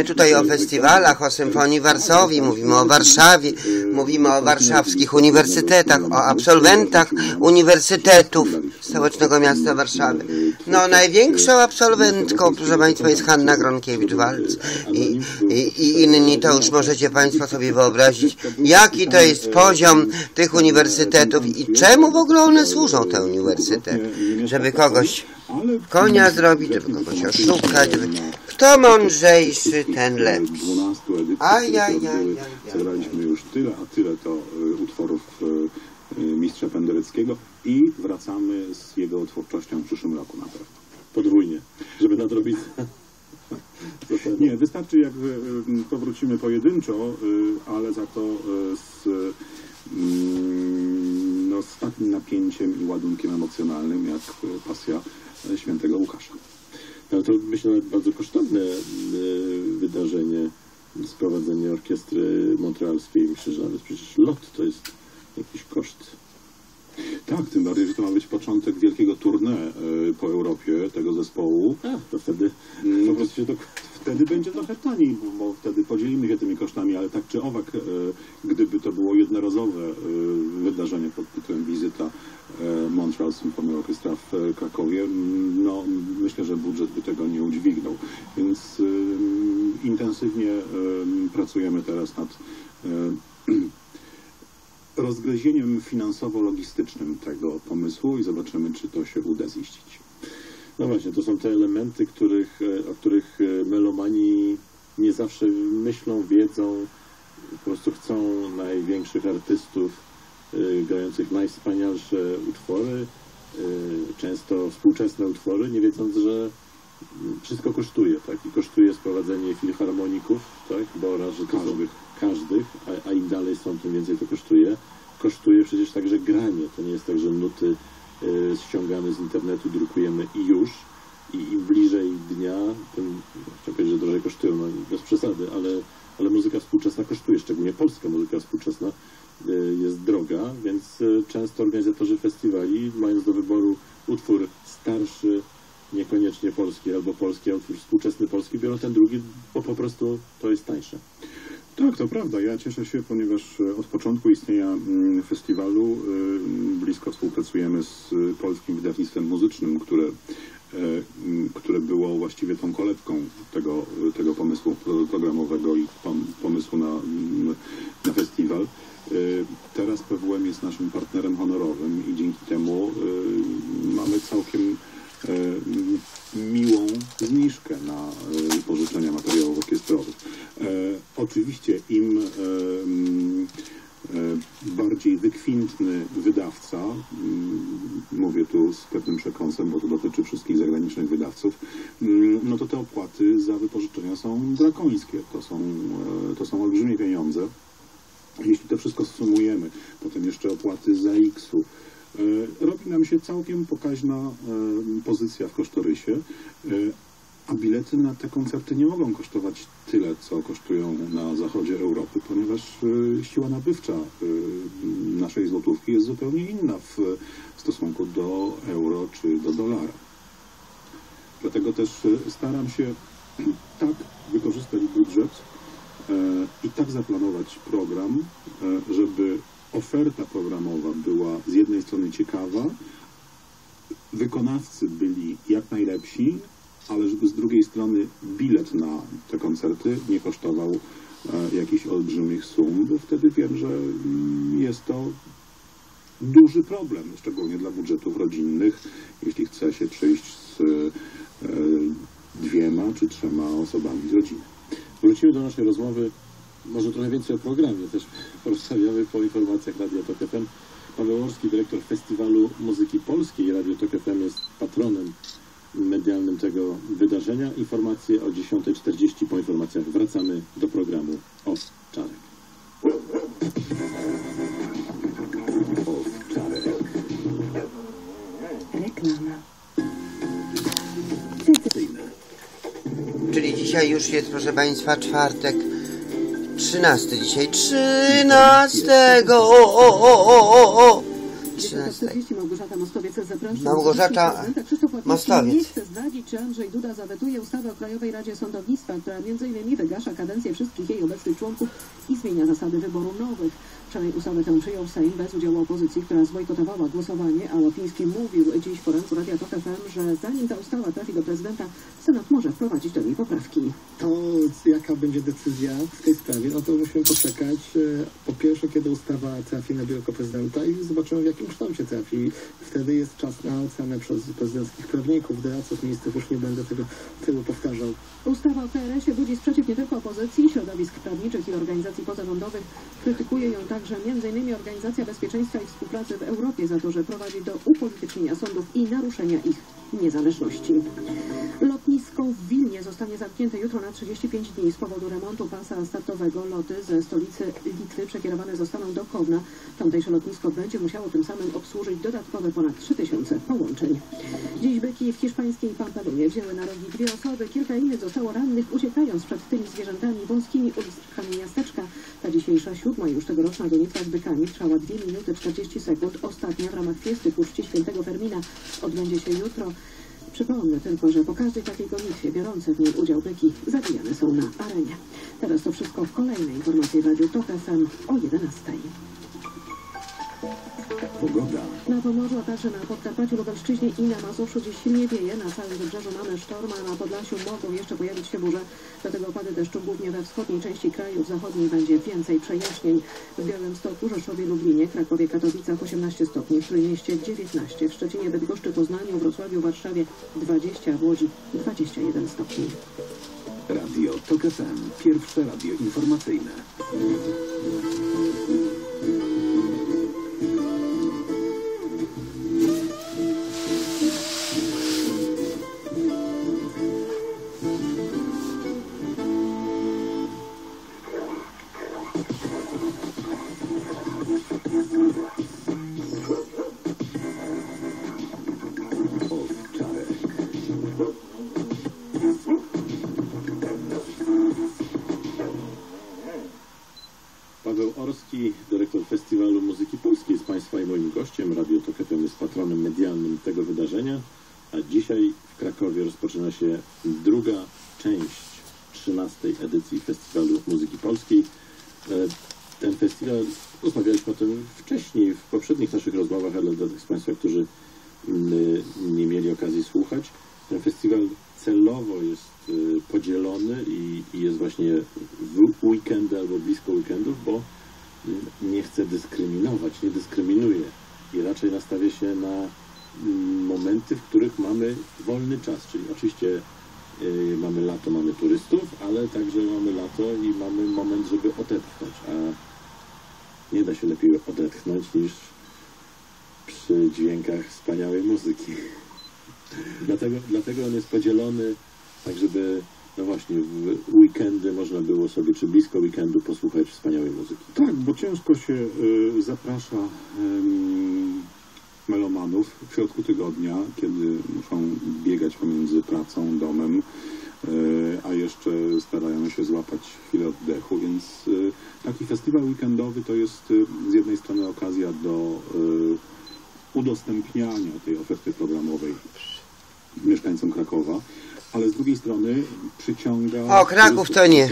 My tutaj o festiwalach, o Symfonii Warszawi, mówimy o Warszawie, mówimy o warszawskich uniwersytetach, o absolwentach uniwersytetów stołecznego miasta Warszawy. No, największą absolwentką, proszę Państwa, jest Hanna Gronkiewicz-Walc I, i, i inni, to już możecie Państwo sobie wyobrazić, jaki to jest poziom tych uniwersytetów i czemu w ogóle one służą, te uniwersytety. Żeby kogoś konia zrobić, żeby kogoś oszukać, żeby... Kto mądrzejszy, ten lepszy. 12 edycji Ajajaj, które odbyły, ajajaj. zebraliśmy już tyle, a tyle to y, utworów y, mistrza Pendereckiego i wracamy z jego twórczością w przyszłym roku na pewno. podwójnie, żeby nadrobić. Nie, wystarczy jak y, powrócimy pojedynczo, ale za to z, mm, no, z takim napięciem i ładunkiem emocjonalnym jak pasja świętego Łukasza. Ale to myślę nawet bardzo kosztowne e, wydarzenie, sprowadzenie orkiestry montrealskiej. Myślę, że nawet przecież lot to jest jakiś koszt. Tak, tym bardziej, że to ma być początek wielkiego tournée y, po Europie tego zespołu. A, to wtedy Mm, po prostu się. Wtedy będzie trochę taniej, bo, wtedy podzielimy się tymi kosztami, ale tak czy owak, e, gdyby to było jednorazowe e, wydarzenie wizyta e, Montreal Symphony Orchestra w e, Krakowie, no myślę, że budżet by tego nie udźwignął. Więc e, intensywnie pracujemy teraz nad rozgryzieniem finansowo-logistycznym tego pomysłu i zobaczymy, czy to się uda ziścić. No właśnie, to są te elementy, których, o których melomani nie zawsze myślą, wiedzą, po prostu chcą największych artystów grających najwspanialsze utwory, e, często współczesne utwory, nie wiedząc, że wszystko kosztuje, tak? I kosztuje sprowadzenie filharmoników, tak? Bo raz, że to Każdych. każdych, a, a im dalej są, tym więcej to kosztuje. Kosztuje przecież także granie. To nie jest tak, że nuty y, ściągamy z internetu, drukujemy i już. I im bliżej dnia, tym chcę powiedzieć, że drożej kosztują, no bez przesady, ale, ale muzyka współczesna kosztuje, szczególnie polska muzyka współczesna y, jest droga, więc y, często organizatorzy festiwali, mając do wyboru utwór starszy, niekoniecznie polski albo polski, a utwór współczesny polski, biorą ten drugi, bo po prostu to jest tańsze. Tak, to prawda. Ja cieszę się, ponieważ e, od początku istnienia mm, festiwalu y, blisko współpracujemy z y, polskim wydawnictwem muzycznym, które, mm, które było właściwie tą kolebką tego, tego pomysłu pro- programowego i pom, pomysłu na, mm, na festiwal. Y, Teraz PWM jest naszym partnerem honorowym i dzięki temu y, mamy całkiem m, miłą zniżkę na pożyczenia materiałów orkiestrowych. E, Oczywiście im bardziej wykwintny wydawca, mówię tu z pewnym przekąsem, bo to dotyczy wszystkich zagranicznych wydawców, no to te opłaty za wypożyczenia są drakońskie. To są, e, to są olbrzymie pieniądze. Jeśli to wszystko sumujemy, potem jeszcze opłaty za X-u, e, robi nam się całkiem pokaźna e, pozycja w kosztorysie, e, a bilety na te koncerty nie mogą kosztować tyle, co kosztują na zachodzie Europy, ponieważ siła nabywcza naszej złotówki jest zupełnie inna w stosunku do euro czy do dolara. Dlatego też staram się tak wykorzystać budżet, i tak zaplanować program, e, żeby oferta programowa była z jednej strony ciekawa, wykonawcy byli jak najlepsi, ale żeby z drugiej strony bilet na te koncerty nie kosztował e, jakichś olbrzymich sum, bo wtedy wiem, że mm, jest to duży problem, szczególnie dla budżetów rodzinnych, jeśli chce się przyjść z e, dwiema czy trzema osobami z rodziny. Wrócimy do naszej rozmowy, może trochę więcej o programie też porozmawiamy po informacjach Radia Tok FM. Paweł Orski, dyrektor Festiwalu Muzyki Polskiej. Radio Tok FM jest patronem medialnym tego wydarzenia. Informacje o 10.40 po informacjach wracamy do programu Owczarek. Reklama. Czyli dzisiaj już jest, proszę Państwa, czwartek. 13 dzisiaj. 13! O, o, o, o, o, o. 13. 40 Małgorzata Mostowiec zaprasza. Małgorzata Krzysztof Łapiński Mostowiec. nie chce zdradzić, czy Andrzej Duda zawetuje ustawę o Krajowej Radzie Sądownictwa, która m.in. wygasza kadencję wszystkich jej obecnych członków i zmienia zasady wyboru nowych. Wczoraj ustawę tę przyjął Sejm bez udziału opozycji, która zbojkotowała głosowanie, a Łopiński mówił dziś w poranku Radia Tok FM, że zanim ta ustawa trafi do prezydenta, Senat może wprowadzić do niej poprawki. To jaka będzie decyzja w tej sprawie, no to musimy poczekać. e, Po pierwsze, kiedy ustawa trafi na biurko prezydenta i zobaczymy w jakim kształcie trafi. Wtedy jest czas na ocenę przez prezydenckich prawników, doradców, ministrów, już nie będę tego tyłu powtarzał. Ustawa o KRS-ie budzi sprzeciw nie tylko opozycji, środowisk prawniczych i organizacji pozarządowych. Krytykuje ją także m.in. Organizacja Bezpieczeństwa i Współpracy w Europie za to, że prowadzi do upolitycznienia sądów i naruszenia ich niezależności. Lotnisko w Wilnie zostanie zamknięte jutro na 35 dni z powodu remontu pasa startowego. Loty ze stolicy Litwy przekierowane zostaną do Kowna. Tamtejsze lotnisko będzie musiało tym samym obsłużyć dodatkowe ponad 3000 połączeń. Dziś byki w hiszpańskiej Pampelunie wzięły na rogi dwie osoby. Kilka innych zostało rannych, uciekając przed tymi zwierzętami wąskimi uliczkami miasteczka. Ta dzisiejsza siódma już tegoroczna gonitwa z bykami trwała 2 minuty 40 sekund. Ostatnia w ramach fiesty czci świętego Fermina odbędzie się jutro. Przypomnę tylko, że po każdej takiej gonitwie biorące w niej udział byki zabijane są na arenie. Teraz to wszystko w kolejnej informacji Radiu TOP FM o 11. Pogoda. Na Pomorzu, a także na Podkarpaciu, Lubelszczyźnie i na Mazowszu dziś silnie wieje. Na całym wybrzeżu mamy sztorm, a na Podlasiu mogą jeszcze pojawić się burze. Dlatego opady deszczu głównie we wschodniej części kraju, w zachodniej będzie więcej przejaśnień. W Białymstoku, Rzeszowie, Lublinie, Krakowie, Katowicach 18 stopni, w Trójmieście 19, w Szczecinie, Bydgoszczy, Poznaniu, Wrocławiu, Warszawie 20, a w Łodzi 21 stopni. Radio TOK FM. Pierwsze radio informacyjne. Dyrektor Festiwalu Muzyki Polskiej jest Państwa i moim gościem. Radio Tok FM jest patronem medialnym tego wydarzenia, a dzisiaj w Krakowie rozpoczyna się druga część 13 edycji Festiwalu Muzyki Polskiej. E, Ten festiwal, rozmawialiśmy o tym wcześniej, w poprzednich naszych rozmowach, ale dla tych z Państwa, którzy mm, nie mieli okazji słuchać, ten festiwal celowo jest y, podzielony i, i jest właśnie w weekendy albo blisko weekendów, bo nie chce dyskryminować, nie dyskryminuje i raczej nastawia się na mm, momenty, w których mamy wolny czas, czyli oczywiście y, mamy lato, mamy turystów, ale także mamy lato i mamy moment, żeby odetchnąć, a nie da się lepiej odetchnąć niż przy dźwiękach wspaniałej muzyki. Dlatego, dlatego on jest podzielony tak, żeby no właśnie w weekendy można było sobie, czy blisko weekendu posłuchać wspaniałej muzyki. Tak, bo ciężko się y, zaprasza ym, melomanów w środku tygodnia, kiedy muszą biegać pomiędzy pracą, domem, y, a jeszcze starają się złapać chwilę oddechu, więc y, taki festiwal weekendowy to jest y, z jednej strony okazja do y, udostępniania tej oferty programowej mieszkańcom Krakowa, ale z drugiej strony przyciąga... O, Kraków to nie.